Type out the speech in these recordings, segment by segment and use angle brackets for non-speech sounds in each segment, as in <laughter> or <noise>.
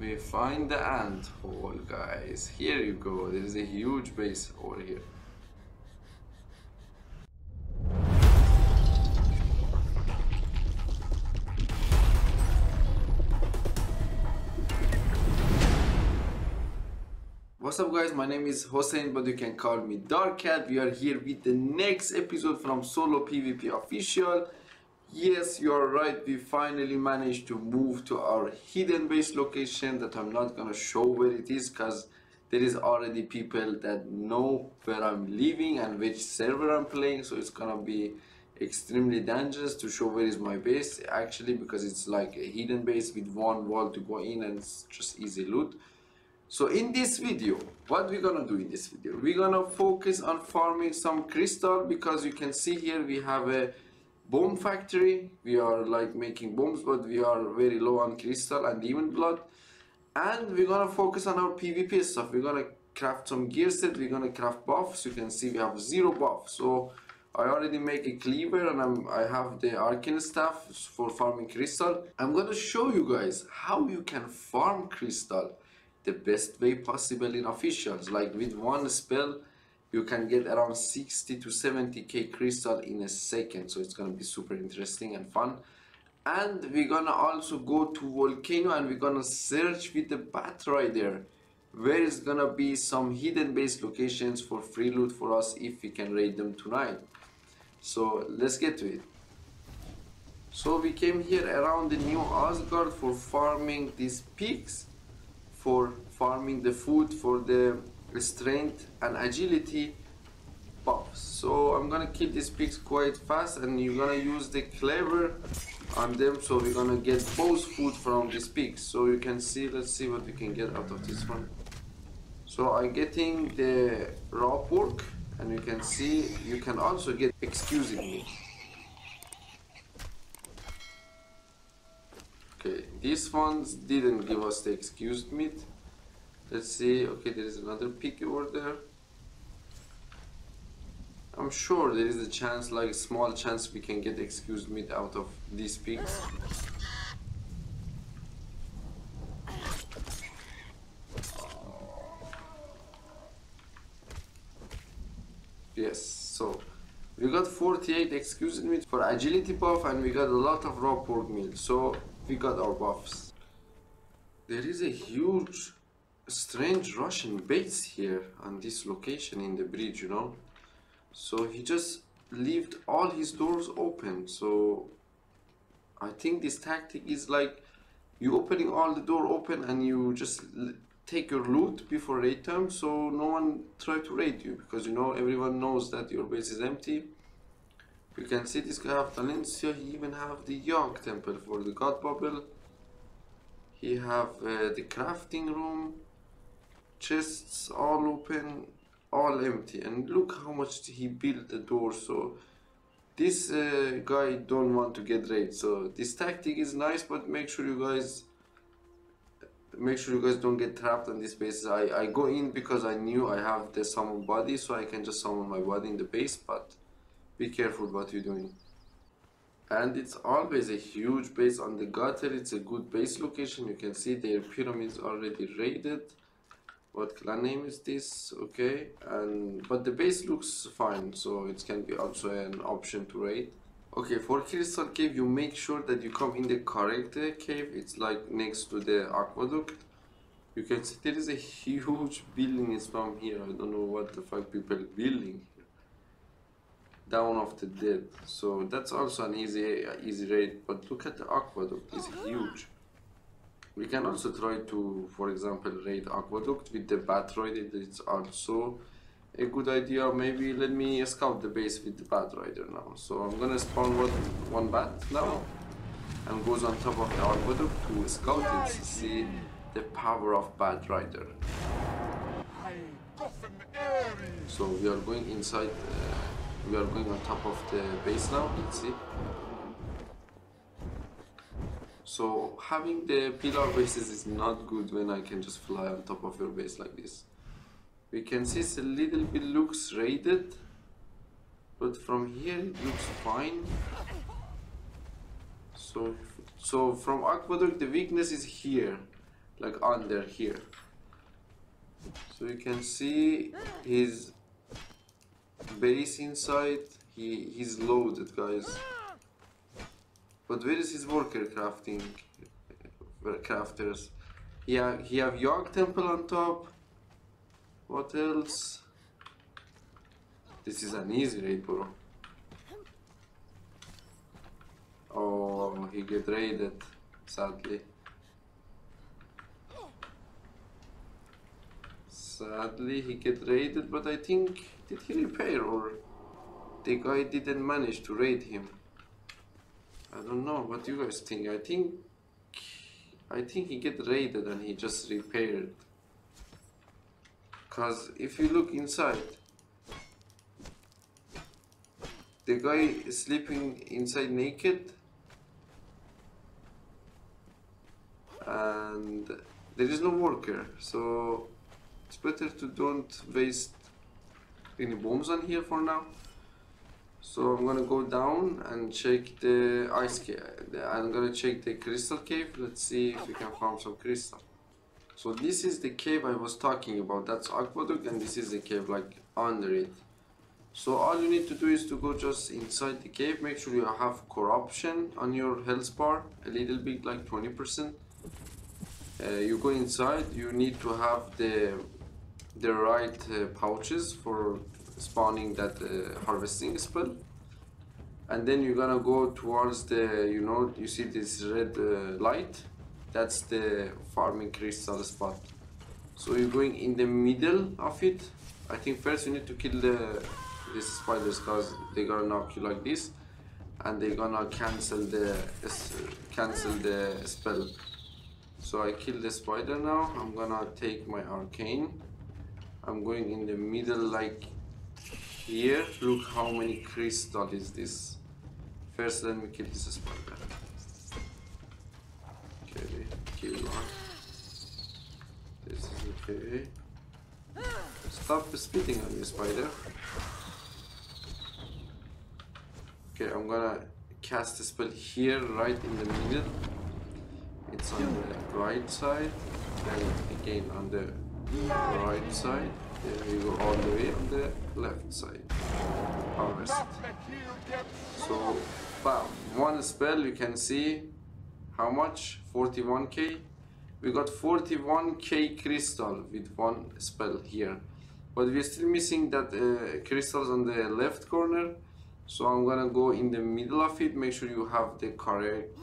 we find the ant hole guys here you go there is a huge base over here What's up guys, my name is Hossein but you can call me Dark Cat. We are here with the next episode from Solo PvP Official. Yes, you are right, we finally managed to move to our hidden base location that I'm not gonna show where it is because there is already people that know where I'm living and which server I'm playing so it's gonna be extremely dangerous to show where is my base. Actually because it's like a hidden base with one wall to go in and it's just easy loot. So in this video, what we're gonna do in this video? We're gonna focus on farming some crystal because you can see here we have a bomb factory. We are like making bombs, but we are very low on crystal and demon blood. And we're gonna focus on our PvP stuff. We're gonna craft some gear set. We're gonna craft buffs. You can see we have zero buff. So I already make a cleaver and I'm, I have the arcane staff for farming crystal. I'm gonna show you guys how you can farm crystal the best way possible in officials like with one spell you can get around 60 to 70k crystal in a second so it's gonna be super interesting and fun. And we're gonna also go to volcano and we're gonna search with the Batrider where is gonna be some hidden base locations for free loot for us if we can raid them tonight. So let's get to it. So we came here around the new Asagarth for farming these pigs for farming the food for the strength and agility buffs. So I'm gonna kill these pigs quite fast and you're gonna use the cleaver on them so we're gonna get both food from these pigs. So you can see, let's see what we can get out of this one. So I'm getting the raw pork and you can see you can also get excusing me okay these ones didn't give us the exquisite meat let's see. Okay there is another pig over there. I'm sure there is a chance like a small chance we can get exquisite meat out of these pigs yes so we got 48 exquisite meat for agility buff and we got a lot of raw pork meal. So we got our buffs. There is a huge, strange Russian base here on this location in the bridge, you know. So he just left all his doors open. So I think this tactic is like you opening all the door open and you just take your loot before raid time so no one try to raid you because you know everyone knows that your base is empty you can see this guy have Valencia, he even have the Yog temple for the god bubble. He have uh, the crafting room, chests all open, all empty. And look how much he built the door. So this uh, guy don't want to get raid. So this tactic is nice, but make sure you guys make sure you guys don't get trapped on this base. I, I go in because I knew I have the summon body, so I can just summon my body in the base, but be careful what you're doing and it's always a huge base on the gutter it's a good base location you can see their pyramids already raided what clan name is this okay and but the base looks fine so it can be also an option to raid okay for crystal cave you make sure that you come in the correct uh, cave it's like next to the aqueduct you can see there is a huge building is from here i don't know what the fuck people building down of the Dead. So that's also an easy easy raid. But look at the aqueduct, it's huge. We can also try to, for example, raid aqueduct with the Batrider. It's also a good idea. Maybe let me scout the base with the Batrider now. So I'm gonna spawn one, one bat now and goes on top of the aqueduct to scout and see the power of Batrider. So we are going inside. Uh, we are going on top of the base now let's see so having the pillar bases is not good when I can just fly on top of your base like this. We can see it's a little bit looks raided but from here it looks fine. So so from aqueduct the weakness is here like under here. So you can see his base inside he he's loaded guys but where is his worker crafting crafters? He have, he have Yog temple on top. What else? This is an easy raid bro. Oh he get raided sadly. Sadly, he get raided, but I think did he repair or the guy didn't manage to raid him? I don't know. What you guys think? I think I think he get raided and he just repaired. Cause if you look inside, the guy is sleeping inside naked and there is no worker so it's better to don't waste any bombs on here for now. So I'm gonna go down and check the ice cave. I'm gonna check the crystal cave. Let's see if we can farm some crystal. So this is the cave I was talking about. That's aqueduct and this is the cave like under it. So all you need to do is to go just inside the cave. Make sure you have corruption on your health bar. A little bit like 20%. Uh, you go inside. You need to have the the right uh, pouches for spawning that uh, harvesting spell. And then you're gonna go towards the you know you see this red uh, light? That's the farming crystal spot. So you're going in the middle of it. I think first you need to kill the these spiders because they're gonna knock you like this. And they're gonna cancel the cancel the spell. So I kill the spider now. I'm gonna take my arcane. I'm going in the middle like here. Look how many crystal is this. First let me kill this spider okay kill one. This is okay. Stop spitting on me spider. Okay I'm gonna cast a spell here right in the middle. It's on the right side and again on the right side. Then we go all the way on the left side. Harvest. So, bam, one spell you can see how much? 41k. We got 41k crystal with one spell here. But we're still missing that uh, crystals on the left corner. So I'm gonna go in the middle of it. Make sure you have the correct.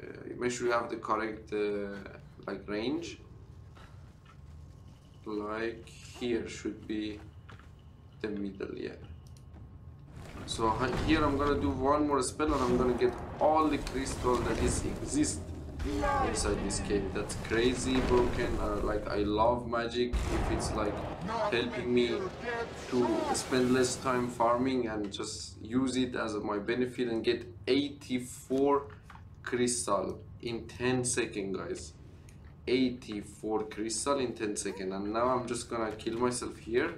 Uh, make sure you have the correct uh, like range like here should be the middle yeah so here I'm gonna do one more spell and I'm gonna get all the crystal that is exist inside this cave. That's crazy broken uh, like I love magic. If it's like helping me to spend less time farming and just use it as my benefit and get 84 crystal in 10 seconds guys 84 crystal in 10 seconds and now I'm just gonna kill myself here.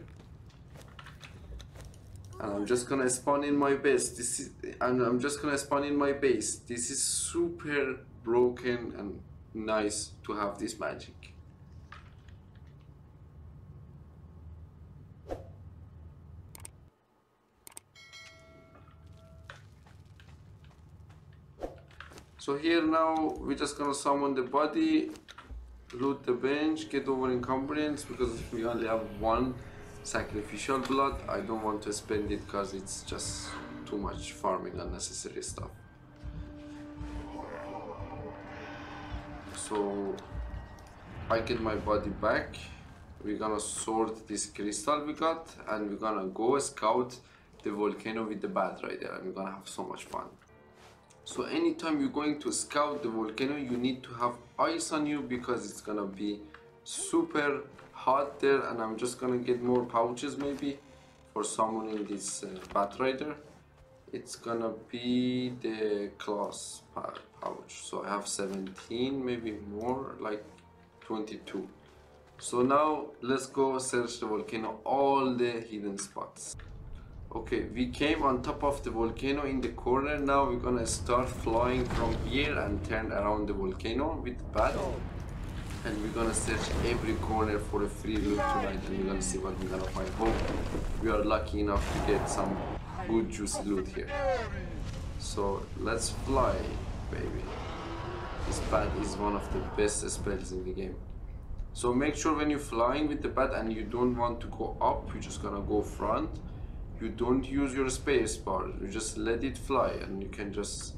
And I'm just gonna spawn in my base. This is and I'm just gonna spawn in my base. This is super broken and nice to have this magic. So here now we're just gonna summon the body loot the bench, get over encumbrance because we only have one sacrificial blood. I don't want to spend it because it's just too much farming unnecessary stuff. So I get my body back. We're gonna sort this crystal we got and we're gonna go scout the volcano with the Batrider and we're gonna have so much fun. So anytime you're going to scout the volcano, you need to have ice on you because it's gonna be super hot there and I'm just gonna get more pouches maybe for summoning this uh, Batrider. It's gonna be the class pouch. So I have 17, maybe more, like 22. So now let's go search the volcano, all the hidden spots. Okay, we came on top of the volcano in the corner. Now we're gonna start flying from here and turn around the volcano with the bat. and we're gonna search every corner for a free loot tonight and we're gonna see what we're gonna find. Hope we are lucky enough to get some good juicy loot here. So let's fly, baby. This bat is one of the best spells in the game. So make sure when you're flying with the bat and you don't want to go up, you're just gonna go front. You don't use your space bar, you just let it fly and you can just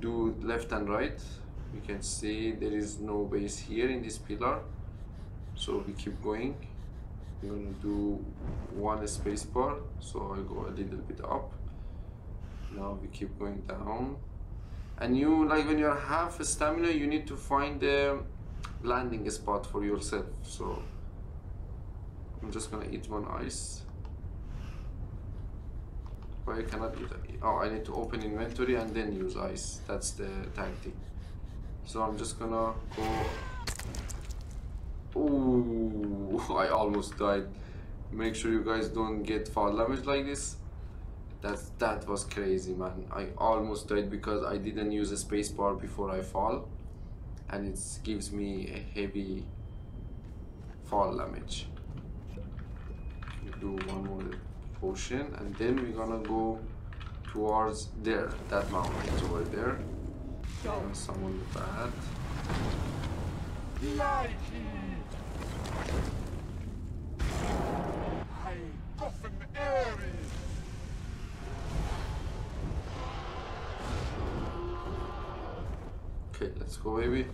do left and right. You can see there is no base here in this pillar. So we keep going. We're gonna do one space bar. So I go a little bit up. Now we keep going down. And you like when you're half stamina you need to find the landing spot for yourself. So I'm just gonna eat one ice why I cannot eat oh I need to open inventory and then use ice that's the tactic so I'm just gonna go. Ooh, <laughs> I almost died. Make sure you guys don't get fall damage like this. That that was crazy, man. I almost died because I didn't use a space bar before I fall, and it gives me a heavy fall damage. Do one potion, and then we're gonna go towards there. That mountain is over there. Killing someone bad. Okay, let's go, baby.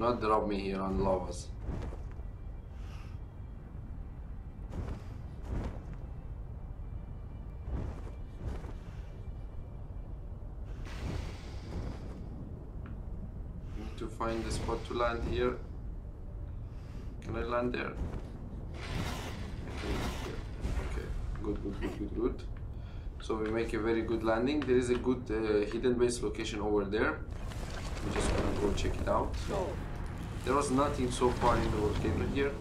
Not drop me here on lavas. Need to find the spot to land here. Can I land there? Okay, good, good, good, good, good. So we make a very good landing. There is a good uh, hidden base location over there. We're just gonna go check it out. There was nothing so far in the volcano here.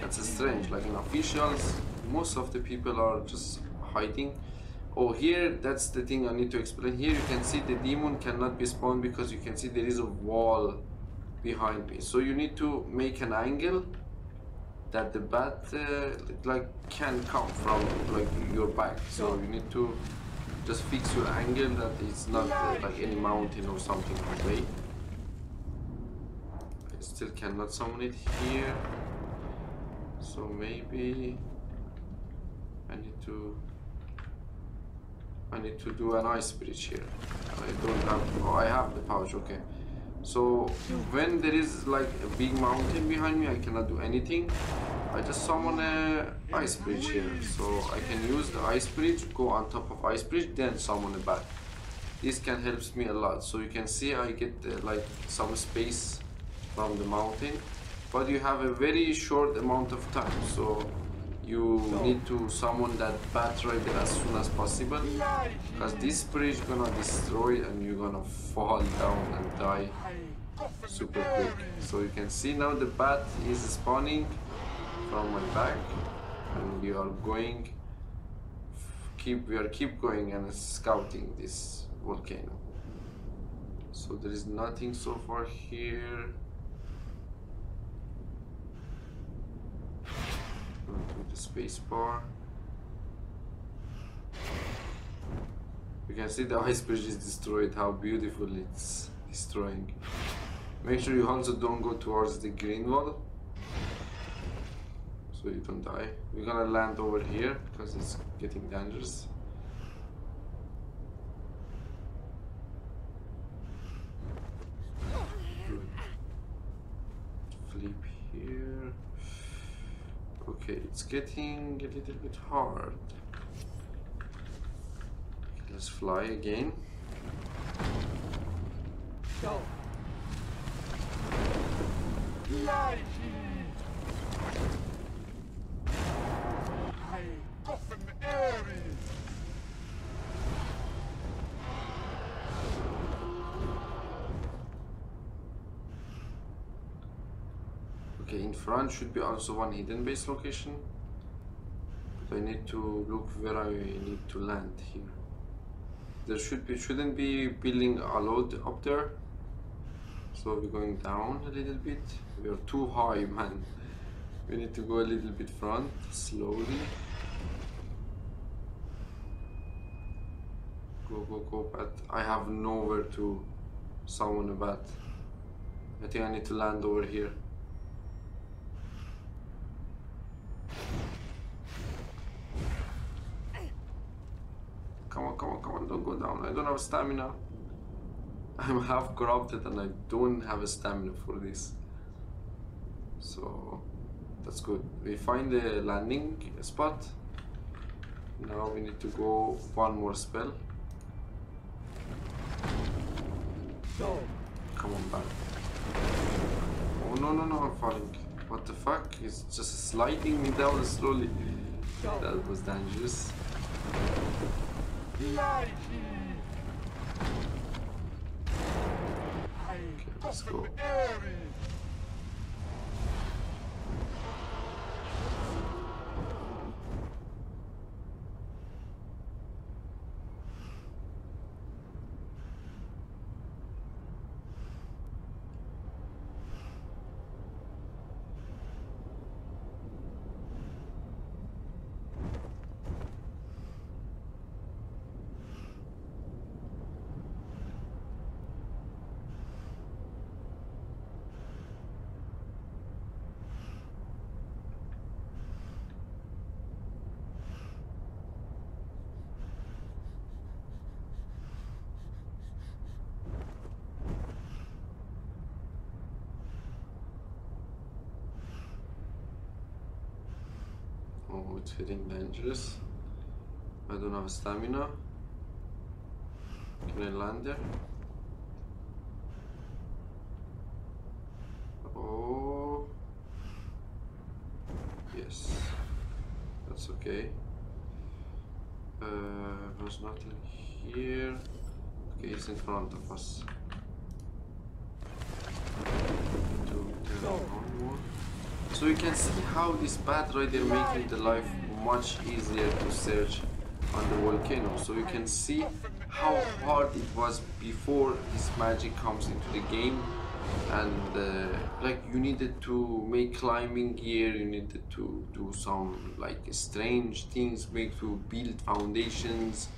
That's strange, like in officials, most of the people are just hiding. Oh here that's the thing I need to explain. Here you can see the demon cannot be spawned because you can see there is a wall behind me. So you need to make an angle that the bat uh, like can come from like your back. So you need to just fix your angle that it's not uh, like any mountain or something like I still cannot summon it here so maybe I need to I need to do an ice bridge here. I don't have, oh, I have the pouch, okay. So when there is like a big mountain behind me, I cannot do anything. I just summon a ice bridge here. So I can use the ice bridge, go on top of ice bridge, then summon it back. This can helps me a lot. So you can see I get uh, like some space from the mountain, but you have a very short amount of time. So you need to summon that bat rider as soon as possible because this bridge is gonna destroy and you're gonna fall down and die super quick. So you can see now the bat is spawning from my back and we are going keep we are keep going and scouting this volcano. So there is nothing so far here with the space bar. You can see the <laughs> ice bridge is destroyed, how beautiful it's destroying. Make sure you also don't go towards the green wall. So you don't die. We're gonna land over here because it's getting dangerous. Flip here. Okay, it's getting a little bit hard. Let's fly again. Go. Fly. Front should be also one hidden base location. I need to look where I need to land here. There should be shouldn't be building a up there. So we're going down a little bit. We are too high, <laughs> man. We need to go a little bit front, slowly. Go, go, go, but I have nowhere to summon a bat. I think I need to land over here. On, come on, come on, don't go down. I don't have stamina. I'm <laughs> half corrupted and I don't have a stamina for this. So that's good. We find the landing spot. Now we need to go one more spell. Go. Come on back. Oh no no no I'm falling. What the fuck? It's just sliding me down slowly. That was dangerous. Light let's go. Oh, it's getting dangerous. I don't have stamina. Can I land there? Oh. Yes. That's okay. Uh, there's nothing here. Okay, it's in front of us. So you can see how this Bat Rider making the life much easier to search on the volcano. So you can see how hard it was before this magic comes into the game and uh, like you needed to make climbing gear you needed to do some like strange things make to build foundations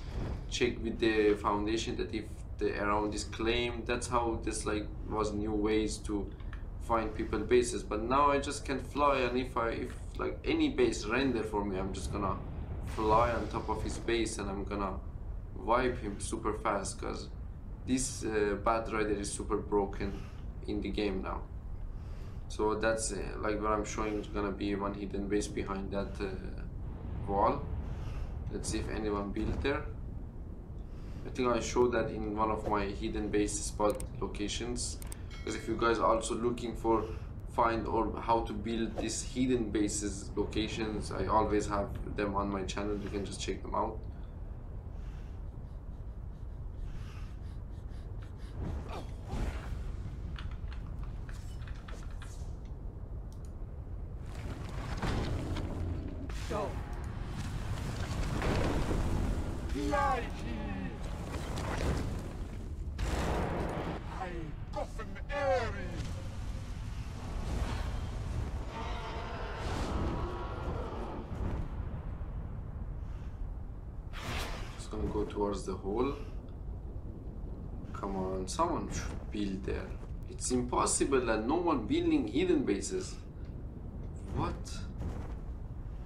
check with the foundation that if the around is claimed that's how this like was new ways to find people bases but now I just can fly and if I if like any base render for me I'm just gonna fly on top of his base and I'm gonna wipe him super fast because this uh, Bat Rider is super broken in the game now. So that's uh, like what I'm showing is gonna be one hidden base behind that uh, wall. Let's see if anyone built there. I think I showed that in one of my hidden base spot locations because if you guys are also looking for find or how to build these hidden bases locations I always have them on my channel you can just check them out Go. Go towards the hole come on someone should build there. It's impossible that no one building hidden bases. What?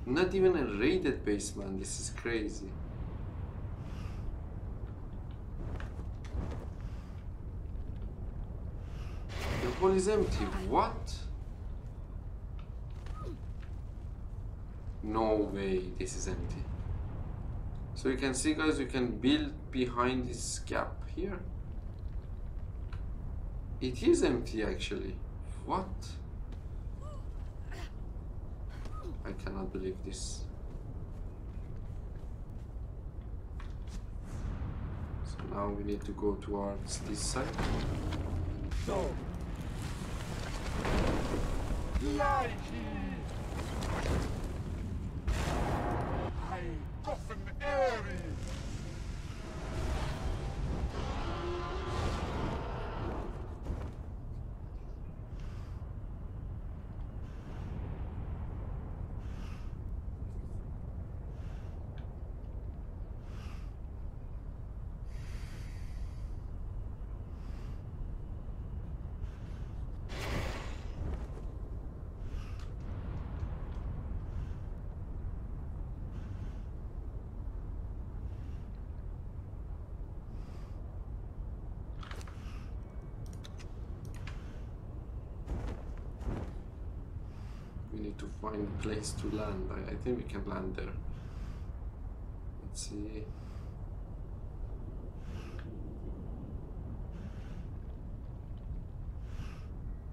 Not even a raided base man. This is crazy. The hole is empty. What? No way. This is empty so you can see guys, you can build behind this gap here. It is empty actually. What? I cannot believe this. So now we need to go towards this side. Go. Light to find a place to land. I, I think we can land there. Let's see.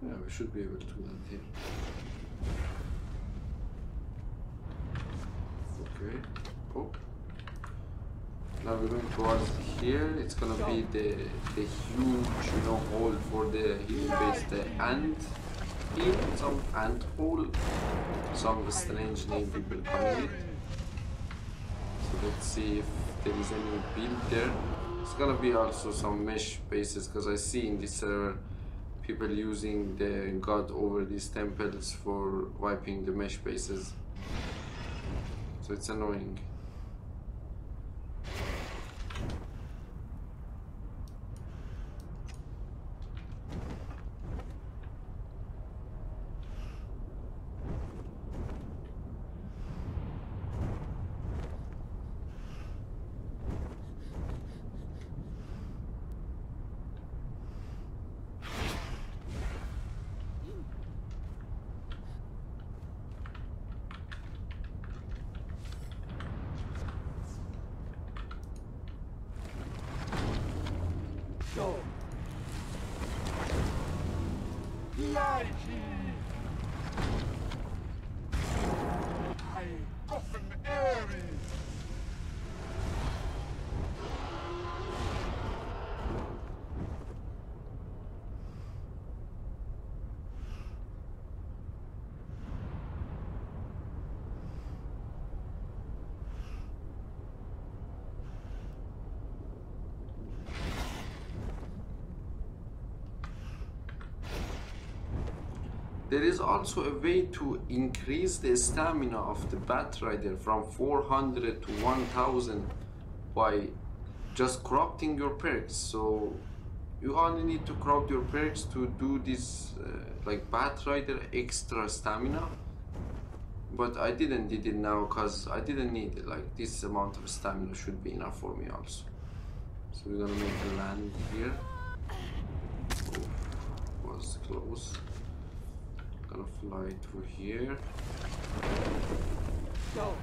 Yeah, we should be able to land here. Okay. Oh. Now we're going towards here. It's gonna be the the huge, you know, hole for the human base, the ant hill, some ant hole. Some strange name people call it. So let's see if there is any build there. It's gonna be also some mesh bases because I see in this server people using the god over these temples for wiping the mesh bases. So it's annoying. Go. Lighty. I Gotham Ares. There is also a way to increase the stamina of the Bat Rider from 400 to 1000 by just corrupting your perks. So you only need to corrupt your perks to do this uh, like Bat Rider extra stamina. But I didn't did it now because I didn't need it. Like this amount of stamina should be enough for me also. So we're gonna make a land here. Oh, was close. Gonna fly through here. Go.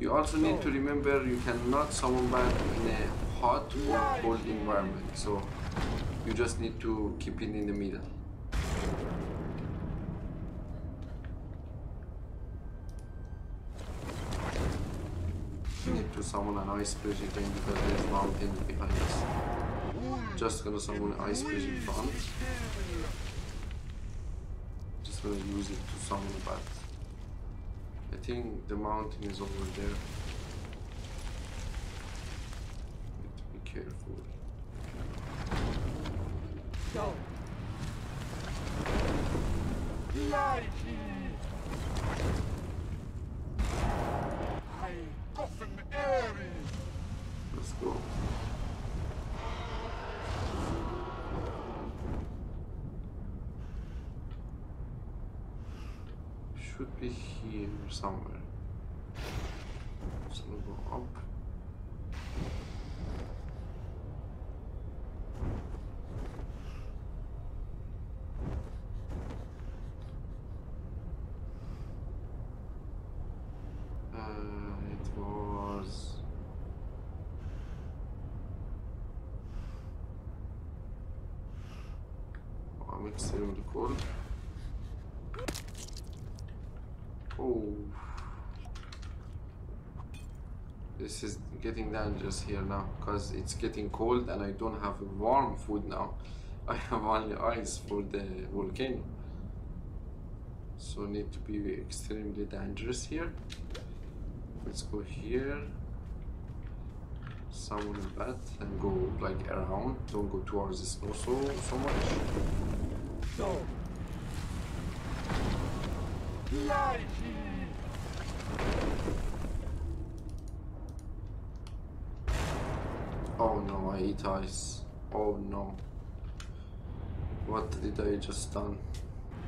You also need to remember you cannot summon back in a hot or cold environment. So you just need to keep it in the middle. You need to summon an ice bridge again because there's mountains behind us. Just gonna summon an ice in front. Just gonna use it to summon but I think the mountain is over there. Need to be careful. Go. Let's go. Should be here somewhere. Just gonna go up. Uh, it was Oh. This is getting dangerous here now because it's getting cold and I don't have warm food now. <laughs> I have only ice for the volcano. So need to be extremely dangerous here. Let's go here. Summon a bat and go like around. Don't go towards the snow so so much. Lighty. Oh no, I eat ice. Oh no. What did I just done?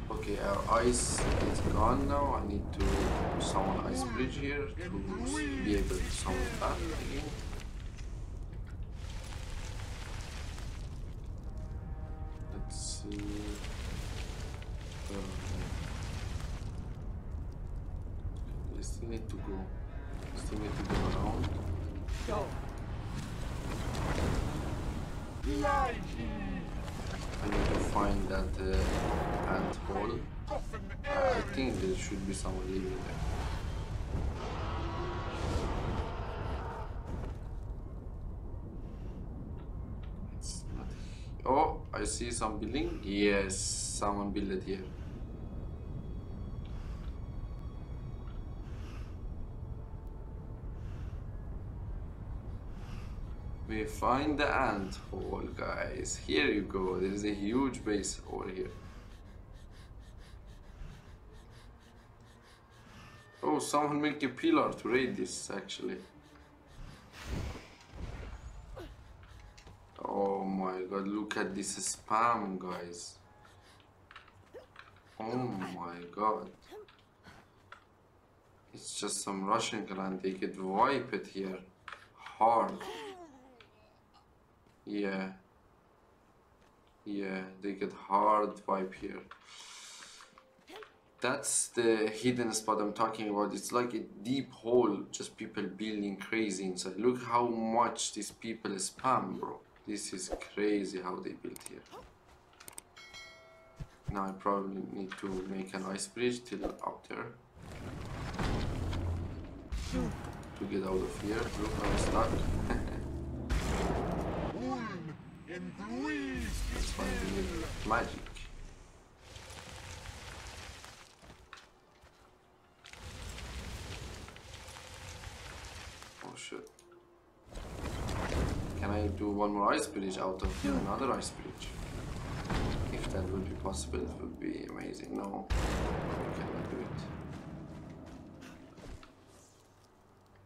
Okay, our ice is gone now. I need to summon ice bridge here to be able to summon that again. Let's see. Still need to go. Still need to go around. Go. Lighty. I need to find that uh, ant hole. Coffin I I think there should be someone living there. It's not. Oh, I see some building. Yes, someone built it here. Find the ant hole, guys. Here you go. There is a huge base over here. Oh, someone make a pillar to raid this actually. Oh my god, look at this spam, guys. Oh my god. It's just some Russian clan, they could wipe it here. Hard. Yeah. Yeah, they get hard vibe here. That's the hidden spot I'm talking about. It's like a deep hole, just people building crazy inside. Look how much these people spam, bro. This is crazy how they built here. Now I probably need to make an ice bridge till up there. To get out of here. Look, I'm stuck. <laughs> Ulm in Greece. That's why we need magic. Oh shit. Can I do one more ice bridge out of another ice bridge? If that would be possible, it would be amazing. No, I cannot do it.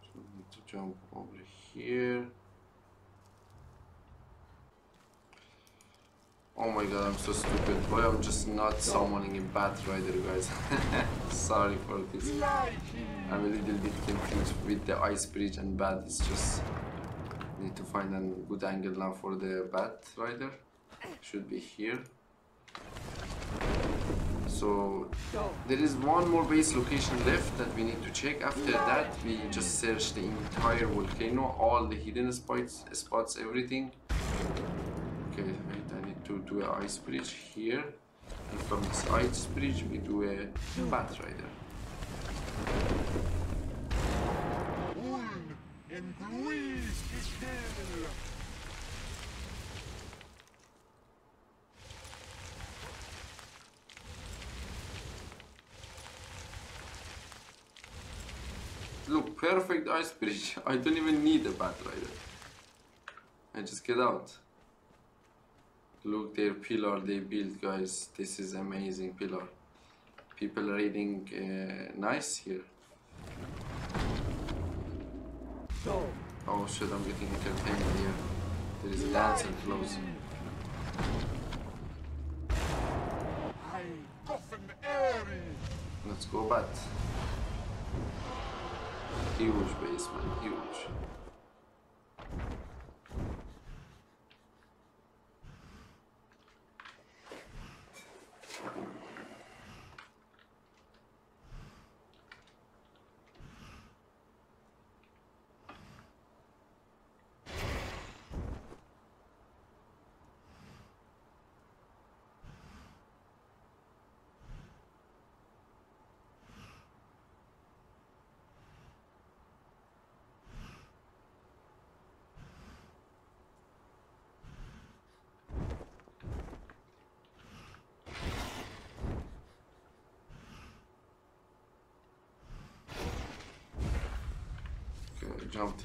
So I need to jump over here. Oh my god, I'm so stupid. Why I'm just not summoning a bat rider, guys. <laughs> Sorry for this. I'm a little bit confused with the ice bridge and bat. It's just need to find a good angle now for the bat rider. Should be here. So there is one more base location left that we need to check. After that, we just search the entire volcano, all the hidden spots, spots, everything. Okay, to do an ice bridge here. And from this ice bridge, we do a hmm. bat rider. In Greece. Look, perfect ice bridge. <laughs> I don't even need a bat rider. I just get out. Look, their pillar they built, guys. This is amazing pillar. People raiding uh, nice here. Oh shit, I'm getting entertained here. There is a dancer close. Let's go bat. Huge basement, huge.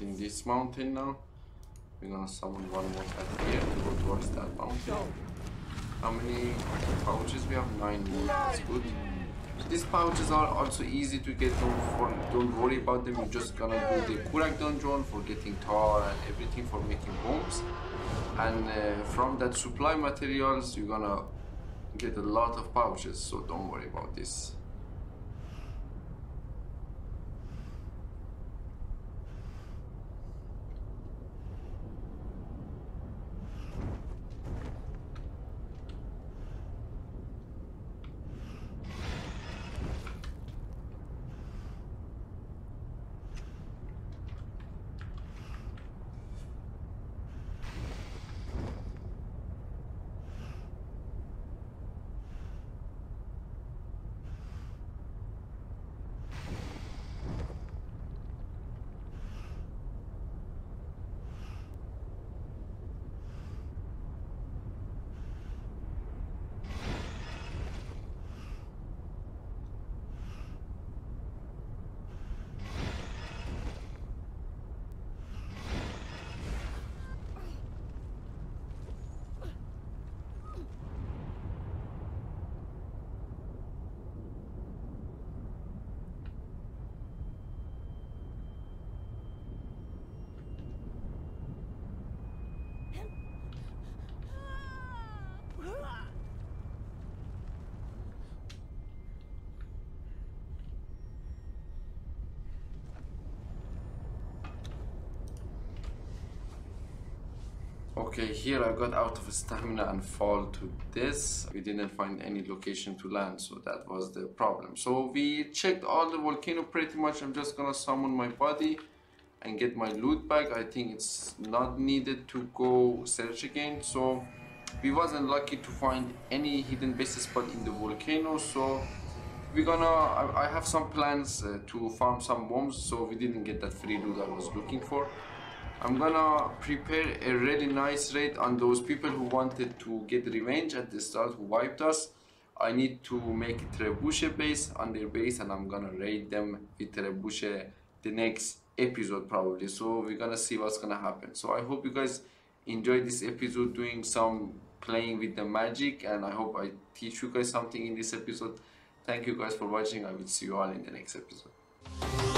In this mountain now. We're gonna summon one more cat here to go towards that mountain. How many pouches we have? Nine more. That's good. These pouches are also easy to get. Don't for, don't worry about them. You're just gonna do the Kurak dungeon for getting tar and everything for making bombs. And uh, from that supply materials, you're gonna get a lot of pouches so don't worry about this Okay, here I got out of stamina and fall to this. We didn't find any location to land, so that was the problem. So we checked all the volcano pretty much. I'm just gonna summon my body and get my loot bag. I think it's not needed to go search again. So we wasn't lucky to find any hidden base spot in the volcano. So we're gonna, I, I have some plans uh, to farm some bombs. So we didn't get that free loot I was looking for. I'm gonna prepare a really nice raid on those people who wanted to get revenge at the start who wiped us. I need to make trebuchet base on their base and I'm gonna raid them with trebuchet the next episode probably. So we're gonna see what's gonna happen. So I hope you guys enjoyed this episode doing some playing with the magic and I hope I teach you guys something in this episode. Thank you guys for watching. I will see you all in the next episode.